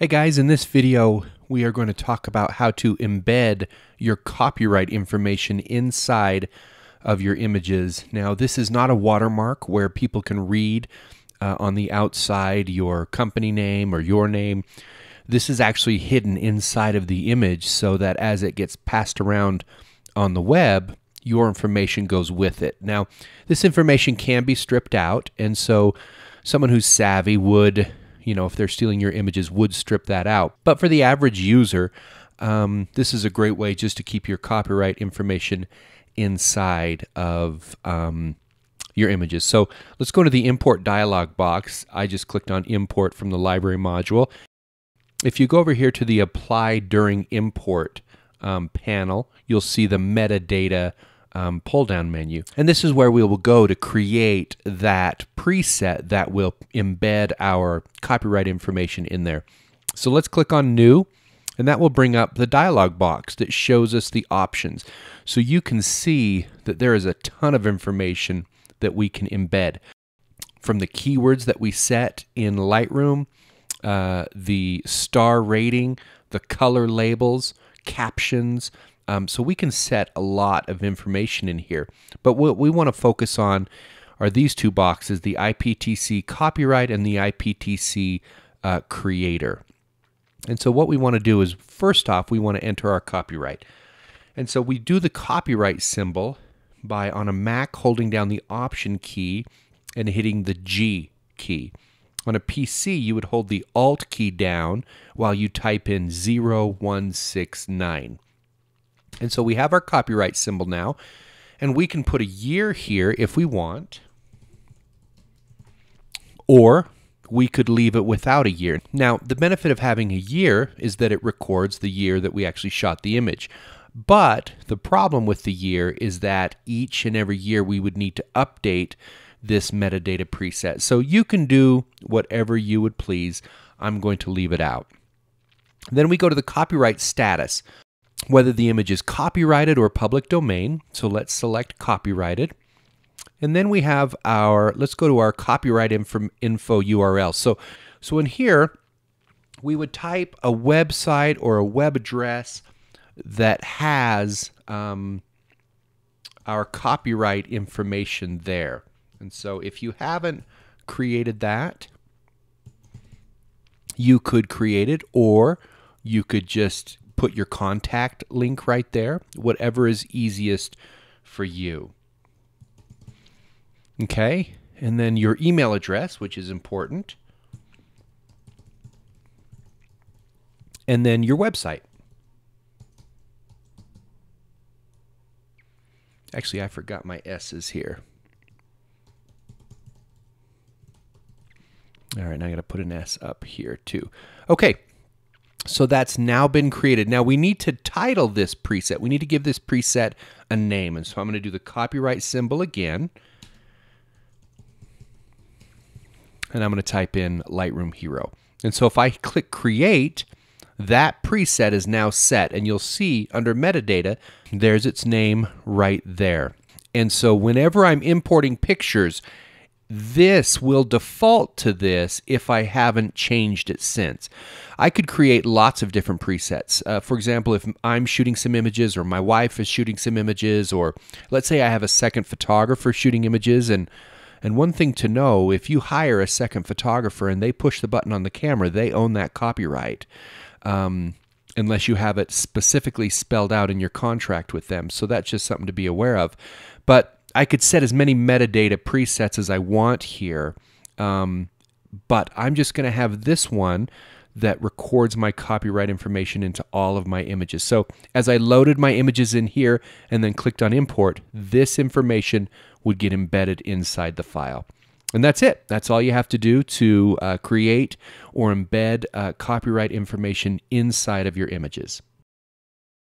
Hey guys, in this video, we are going to talk about how to embed your copyright information inside of your images. Now, this is not a watermark where people can read uh, on the outside your company name or your name. This is actually hidden inside of the image so that as it gets passed around on the web, your information goes with it. Now, this information can be stripped out, and so someone who's savvy would you know, if they're stealing your images, would strip that out. But for the average user, um, this is a great way just to keep your copyright information inside of um, your images. So let's go to the import dialog box. I just clicked on import from the library module. If you go over here to the apply during import um, panel, you'll see the metadata um, pull down menu. And this is where we will go to create that preset that will embed our copyright information in there. So let's click on new and that will bring up the dialog box that shows us the options. So you can see that there is a ton of information that we can embed from the keywords that we set in Lightroom, uh, the star rating, the color labels, captions, um, so we can set a lot of information in here. But what we want to focus on are these two boxes, the IPTC copyright and the IPTC uh, creator. And so what we want to do is first off, we want to enter our copyright. And so we do the copyright symbol by on a Mac holding down the option key and hitting the G key. On a PC, you would hold the Alt key down while you type in 0169. And so we have our copyright symbol now, and we can put a year here if we want, or we could leave it without a year. Now, the benefit of having a year is that it records the year that we actually shot the image. But the problem with the year is that each and every year we would need to update this metadata preset. So you can do whatever you would please. I'm going to leave it out. Then we go to the copyright status whether the image is copyrighted or public domain. So let's select copyrighted. And then we have our, let's go to our copyright info, info URL. So, so in here, we would type a website or a web address that has um, our copyright information there. And so if you haven't created that, you could create it or you could just put your contact link right there, whatever is easiest for you. Okay, and then your email address, which is important, and then your website. Actually, I forgot my S's here. All right, now I got to put an S up here too. Okay, so that's now been created. Now we need to title this preset. We need to give this preset a name. And so I'm going to do the copyright symbol again. And I'm going to type in Lightroom Hero. And so if I click create, that preset is now set. And you'll see under metadata, there's its name right there. And so whenever I'm importing pictures, this will default to this if I haven't changed it since. I could create lots of different presets. Uh, for example, if I'm shooting some images or my wife is shooting some images, or let's say I have a second photographer shooting images and and one thing to know, if you hire a second photographer and they push the button on the camera, they own that copyright. Um, unless you have it specifically spelled out in your contract with them. So that's just something to be aware of. But I could set as many metadata presets as I want here, um, but I'm just going to have this one that records my copyright information into all of my images. So as I loaded my images in here and then clicked on import, this information would get embedded inside the file. And that's it. That's all you have to do to uh, create or embed uh, copyright information inside of your images.